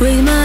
We you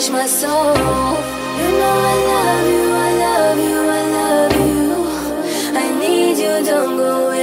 touch my soul. You know I love you, I love you, I love you. I need you, don't go away.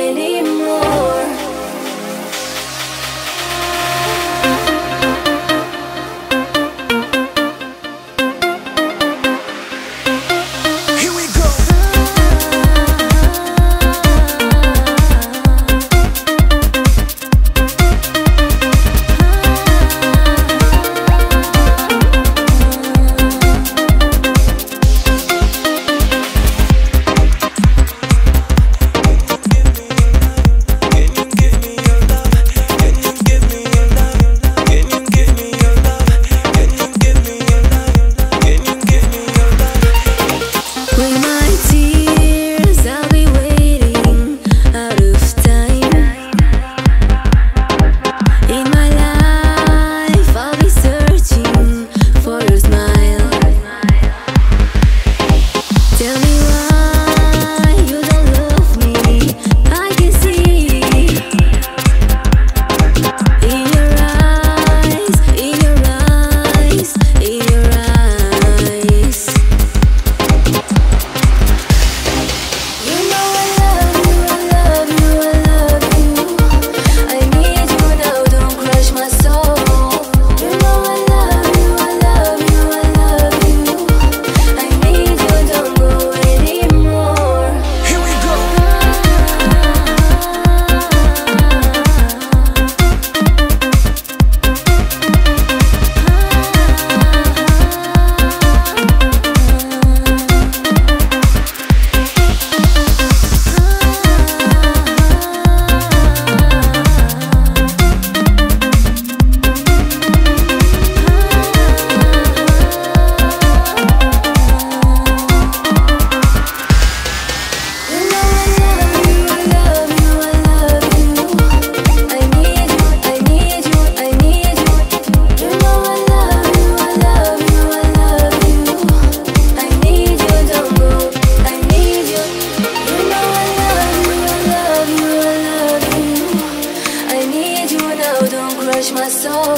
touch my soul.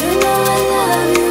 You know I love you.